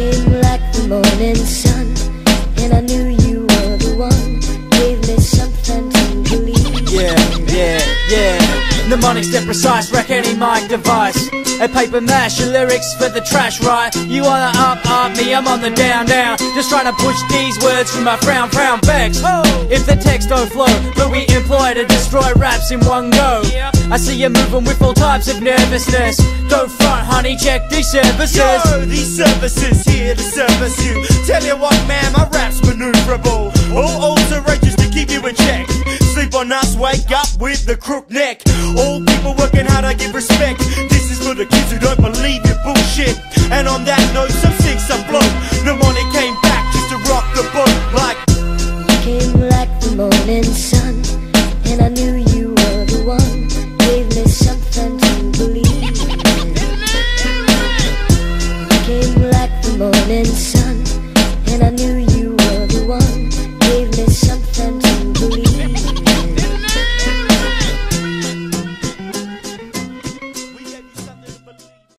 came like the morning sun, and I knew you were the one. Gave me something to believe. Yeah, yeah, yeah. Mnemonics that precise, wreck any mic device. A paper mash, your lyrics for the trash, right? You wanna up, up me, I'm on the down, down. Just trying to push these words from my frown, frown bags. Oh. If the text don't flow, but we employ to destroy raps in one go. I see you moving with all types of nervousness. Don't front, honey, check these services. Yo, these services here to service you. Tell you what, man, my rap's maneuverable. All alterations to keep you in check. Sleep on us, wake up with the crook neck. All people working hard, I give respect. This is for the kids who don't believe your bullshit. And on that note, some sing, some blow. Mnemonic came back just to rock the boat like. Came like the morning sun, Came